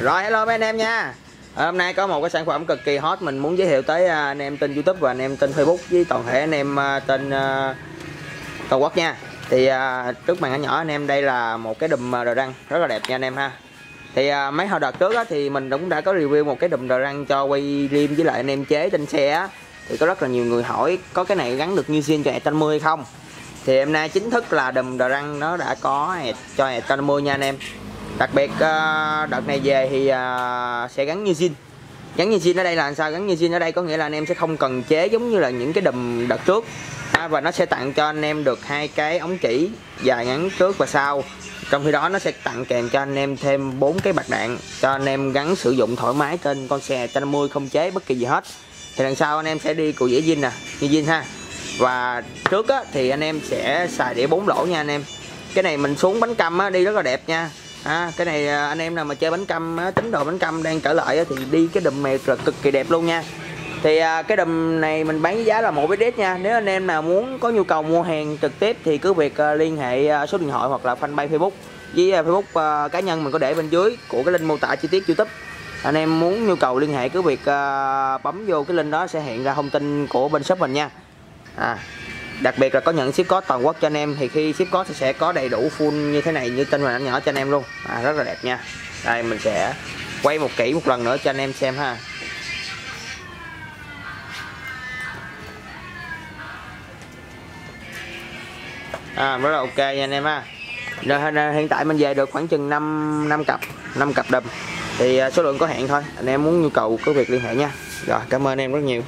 Rồi hello mấy anh em nha. Hôm nay có một cái sản phẩm cực kỳ hot mình muốn giới thiệu tới à, anh em trên Youtube và anh em trên Facebook với toàn thể anh em à, trên à, toàn quốc nha. Thì trước màn ảnh nhỏ anh em đây là một cái đùm đồ răng rất là đẹp nha anh em ha. Thì mấy hồi đợt trước á, thì mình cũng đã có review một cái đùm đồ răng cho quay rim với lại anh em chế trên xe á. Thì có rất là nhiều người hỏi có cái này gắn được như xin cho E80 hay không? Thì hôm nay chính thức là đùm đồ răng nó đã có cho E80 nha anh em đặc biệt ờ, đợt này về thì ờ, sẽ gắn như zin gắn như zin ở đây là làm sao? Gắn như zin ở đây có nghĩa là anh em sẽ không cần chế giống như là những cái đùm đợt trước. À, và nó sẽ tặng cho anh em được hai cái ống chỉ dài ngắn trước và sau. Trong khi đó nó sẽ tặng kèm cho anh em thêm bốn cái bạc đạn cho anh em gắn sử dụng thoải mái trên con xe 150 không chế bất kỳ gì hết. Thì lần sau anh em sẽ đi cụ dĩa zin nè như zin ha. Và trước á, thì anh em sẽ xài đĩa bốn lỗ nha anh em. Cái này mình xuống bánh căm á, đi rất là đẹp nha à, cái này à, anh em nào mà chơi bánh căm tính đồ bánh căm đang trở lại thì đi cái đùm mèo cực kỳ đẹp luôn nha. Thì à, cái đùm này mình bán giá là một biết nha. Nếu anh em nào muốn có nhu cầu mua hàng trực tiếp thì cứ việc à, liên hệ à, số điện thoại hoặc là fanpage facebook. Với à, facebook cá nhân mình có để bên dưới của cái link mô tả chi tiết youtube. Anh em muốn nhu cầu liên hệ cứ việc bấm vô cái link đó sẽ hiện ra thông tin của bên shop mình nha. À đặc biệt là có nhận ship code toàn quốc cho anh em thì khi ship code thì sẽ có đầy đủ full như thế này như trên màn ảnh nhỏ cho anh em luôn. À, rất là đẹp nha. Đây mình sẽ quay một kỹ một lần nữa cho anh em xem ha. À, rất là ok nha anh em ha. Rồi hiện tại mình về được khoảng chừng 5 năm cặp 5 cặp đầm. Thì à, số lượng có hạn thôi. Anh em muốn nhu cầu có việc liên hệ nha. Rồi cảm ơn em rất nhiều.